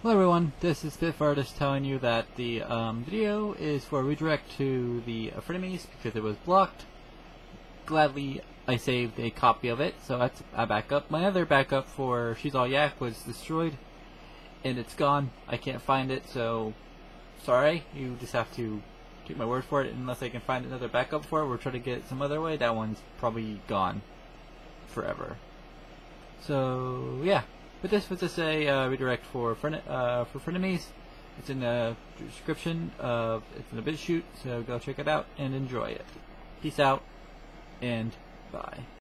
Hello everyone, this is Spitfire telling you that the um, video is for redirect to the frenemies because it was blocked. Gladly, I saved a copy of it, so that's a backup. My other backup for She's All Yak was destroyed, and it's gone. I can't find it, so sorry. You just have to take my word for it. Unless I can find another backup for it, we're to get it some other way. That one's probably gone forever. So yeah. But this was just a uh, redirect for uh, for frenemies. It's in the description of it's in a BitChute, so go check it out and enjoy it. Peace out and bye.